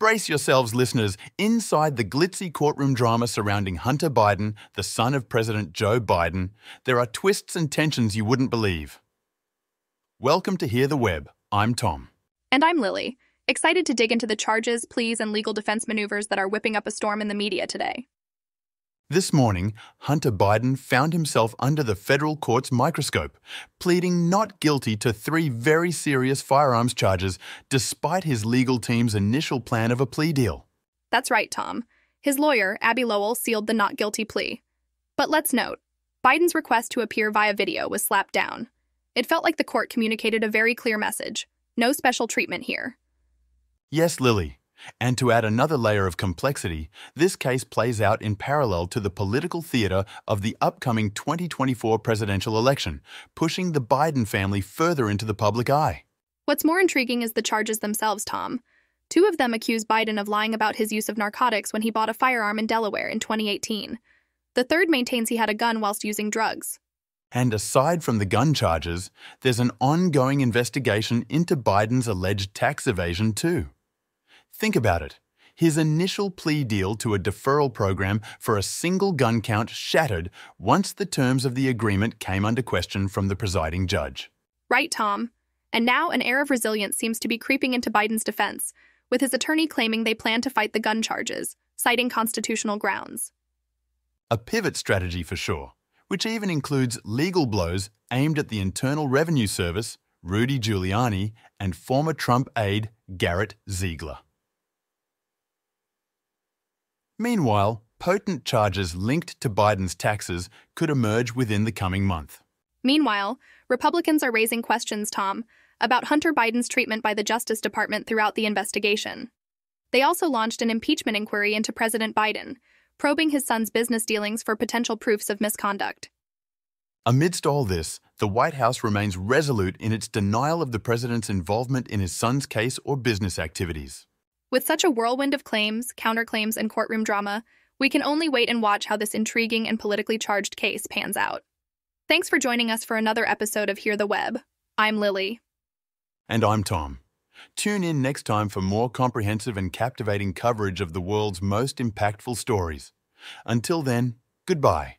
Brace yourselves, listeners. Inside the glitzy courtroom drama surrounding Hunter Biden, the son of President Joe Biden, there are twists and tensions you wouldn't believe. Welcome to Hear the Web. I'm Tom. And I'm Lily, excited to dig into the charges, pleas, and legal defense maneuvers that are whipping up a storm in the media today. This morning, Hunter Biden found himself under the federal court's microscope, pleading not guilty to three very serious firearms charges despite his legal team's initial plan of a plea deal. That's right, Tom. His lawyer, Abbe Lowell, sealed the not guilty plea. But let's note Biden's request to appear via video was slapped down. It felt like the court communicated a very clear message no special treatment here. Yes, Lily. And to add another layer of complexity, this case plays out in parallel to the political theatre of the upcoming 2024 presidential election, pushing the Biden family further into the public eye. What's more intriguing is the charges themselves, Tom. Two of them accuse Biden of lying about his use of narcotics when he bought a firearm in Delaware in 2018. The third maintains he had a gun whilst using drugs. And aside from the gun charges, there's an ongoing investigation into Biden's alleged tax evasion, too. Think about it. His initial plea deal to a deferral program for a single gun count shattered once the terms of the agreement came under question from the presiding judge. Right, Tom. And now an air of resilience seems to be creeping into Biden's defense, with his attorney claiming they plan to fight the gun charges, citing constitutional grounds. A pivot strategy for sure, which even includes legal blows aimed at the Internal Revenue Service, Rudy Giuliani, and former Trump aide Garrett Ziegler. Meanwhile, potent charges linked to Biden's taxes could emerge within the coming month. Meanwhile, Republicans are raising questions, Tom, about Hunter Biden's treatment by the Justice Department throughout the investigation. They also launched an impeachment inquiry into President Biden, probing his son's business dealings for potential proofs of misconduct. Amidst all this, the White House remains resolute in its denial of the president's involvement in his son's case or business activities. With such a whirlwind of claims, counterclaims, and courtroom drama, we can only wait and watch how this intriguing and politically charged case pans out. Thanks for joining us for another episode of Hear the Web. I'm Lily. And I'm Tom. Tune in next time for more comprehensive and captivating coverage of the world's most impactful stories. Until then, goodbye.